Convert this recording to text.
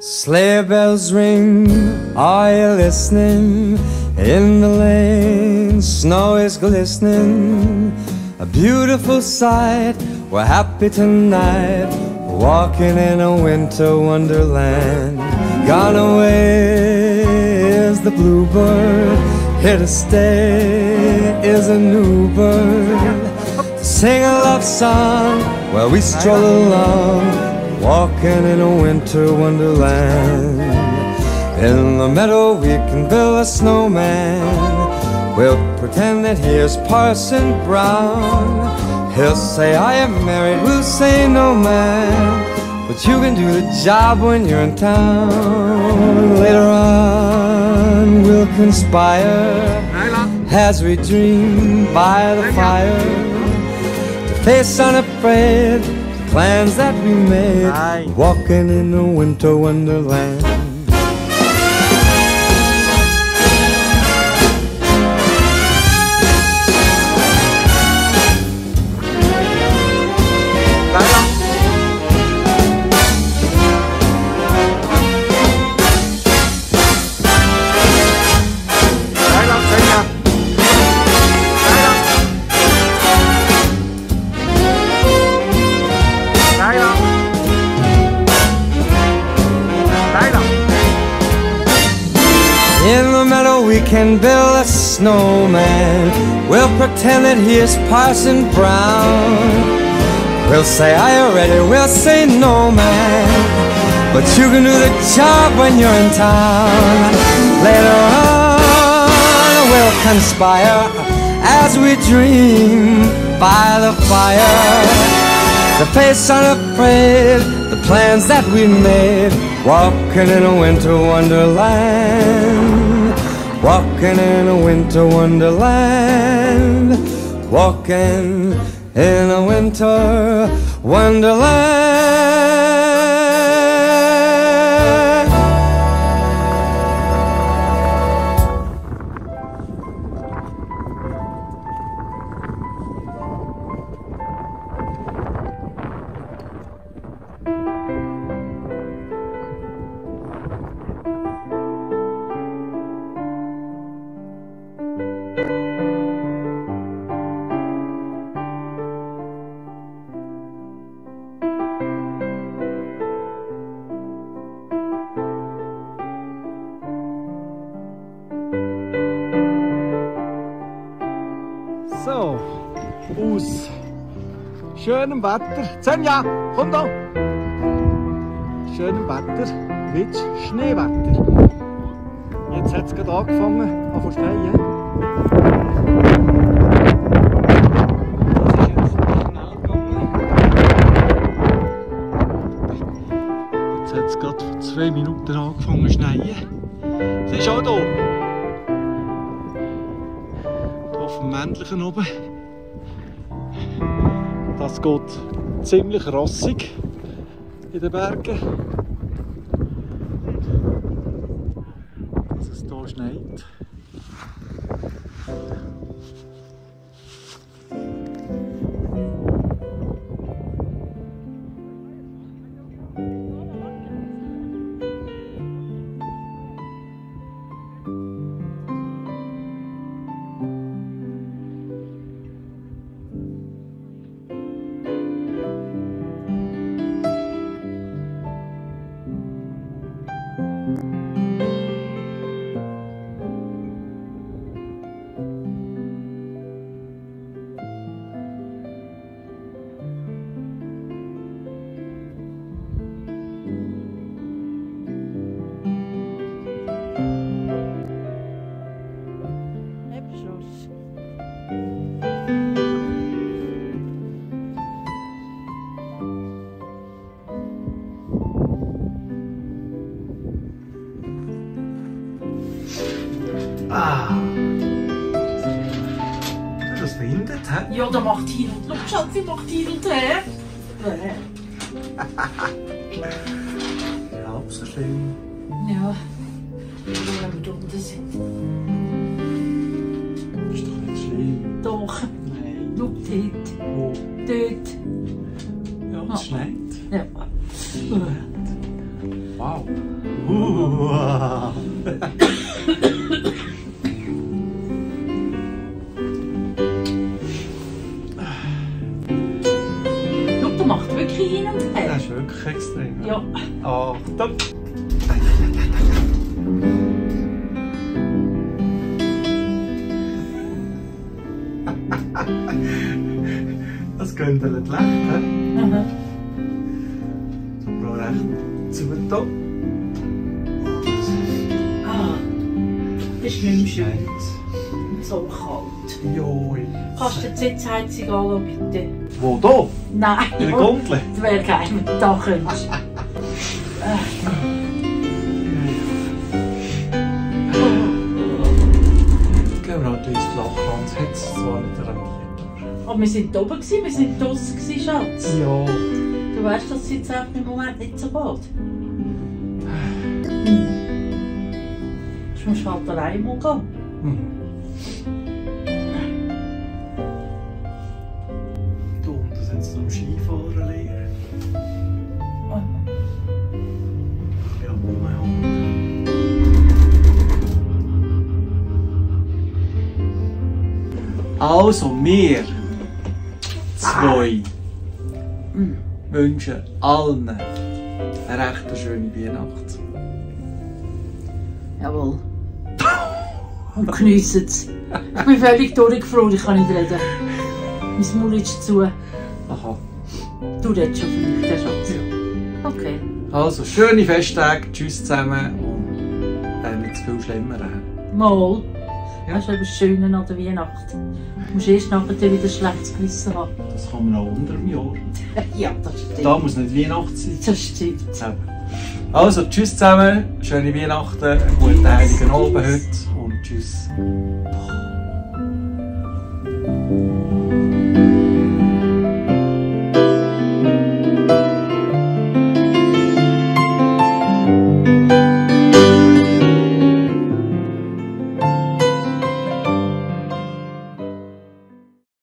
Sleigh bells ring, are you listening? In the lane, snow is glistening. A beautiful sight, we're happy tonight. Walking in a winter wonderland. Gone away is the bluebird. Here to stay is a new bird. Sing a love song while we stroll along, walking in a winter wonderland. In the meadow we can build a snowman. We'll pretend that here's Parson Brown. He'll say I am married, we'll say no man. But you can do the job when you're in town. Later on we'll conspire. As we dream by the fire. To face unafraid the plans that we made. Walking in a winter wonderland. We can build a snowman. We'll pretend that he is Parson Brown. We'll say, Are you ready? We'll say, No, man. But you can do the job when you're in town. Later on, we'll conspire as we dream by the fire. The face unafraid, the plans that we made. Walking in a winter wonderland. Walking in a winter wonderland. Walking in a winter wonderland. Aus schönem Wetter. Senja, komm da! Schönem Wetter wird Schneewetter. Jetzt hat es gerade angefangen, an zu schneien. Jetzt gerade vor zwei Minuten angefangen zu schneien. Sie ist auch da. Hier auf dem männlichen oben. Das geht ziemlich rassig in den Bergen. Dass es hier schneit. Ah. Das windet, hä? Ja, der macht hin und her. Schatzi macht hin und her. Halb so schlimm. Ja. Wenn wir unten sind. Ist doch nicht schlimm. Doch. Nein. Schau dort. Wo? Dort. Ja, es schneit. Ja. Wow. Uh. Ja. Achtung! Das könnte nicht leicht, hä? Mhm. So recht zu da. Ah, das ist nicht mehr schön. So kalt. Joi. Kannst du die Sitzheizung anschauen, bitte? Wo da? Nein. In der Gondel? Das wäre geil, da könntest. Wir halt ins Flachland. Hat es zwar nicht rentiert. Aber wir sind oben, gewesen, wir sind draußen, gewesen, Schatz. Ja. Du weißt, dass es jetzt einfach im Moment nicht so geht. Du musst halt allein mal gehen. Hm. Da unten sind sie am Skifahren Also, wir zwei wünschen allen eine recht schöne Weihnacht. Jawohl. Und geniessen es. Ich bin völlig durchgefroren, ich kann nicht reden. Mein Maul ist zu. Aha. Du redest schon für mich, der Schatz. Ja. Okay. Also, schöne Festtage, tschüss zusammen und äh, nicht zu viel schlimmer. Mal. Ja. Das ist etwas Schönes an der Weihnacht. Du musst erst nachher wieder ein schlechtes Gewissen haben. Das kann man auch unter dem Jahr. Ja, das stimmt. Da muss nicht Weihnacht sein. Das stimmt. Also, tschüss zusammen, schöne Weihnachten, einen guten Heiligen Abend heute und tschüss.